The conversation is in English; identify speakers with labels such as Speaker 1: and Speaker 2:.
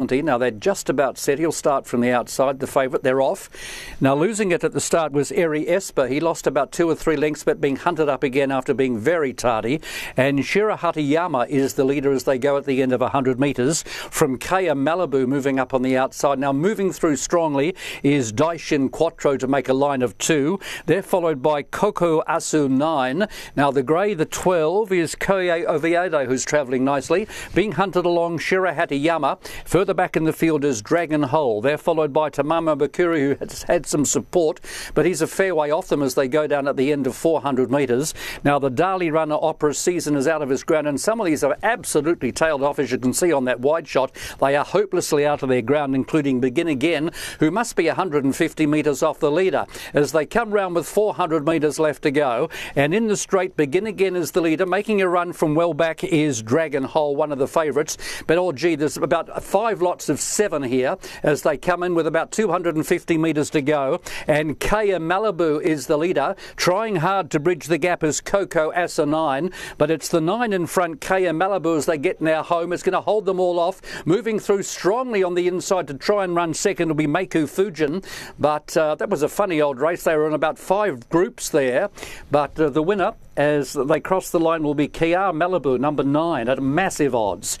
Speaker 1: Now they're just about set. He'll start from the outside, the favourite. They're off. Now losing it at the start was Eri Esper. He lost about two or three lengths, but being hunted up again after being very tardy. And Shira Hatayama is the leader as they go at the end of 100 metres. From Keiai Malibu moving up on the outside. Now moving through strongly is Daishin Quattro to make a line of two. They're followed by Koko Asu 9. Now the grey, the 12, is Kyoei Oviedo, who's travelling nicely. Being hunted along Shira Hatayama. First Further back in the field is Dragon Hole. They're followed by Tamamo Bikkuri, who has had some support, but he's a fair way off them as they go down at the end of 400 metres. Now, the Dali Runner Opera season is out of his ground, and some of these are absolutely tailed off, as you can see on that wide shot. They are hopelessly out of their ground, including Begin Again, who must be 150 metres off the leader. As they come round with 400 metres left to go, and in the straight, Begin Again is the leader. Making a run from well back is Dragon Hole, one of the favourites. But oh, gee, there's about five five lots of seven here as they come in with about 250 metres to go. And Keiai Malibu is the leader, trying hard to bridge the gap as Koko 9. But it's the 9 in front, Keiai Malibu, as they get now home. It's going to hold them all off. Moving through strongly on the inside to try and run second will be Meikei Fujin. But uh, that was a funny old race. They were in about five groups there. But uh, the winner, as they cross the line, will be Keiai Malibu, number 9, at massive odds.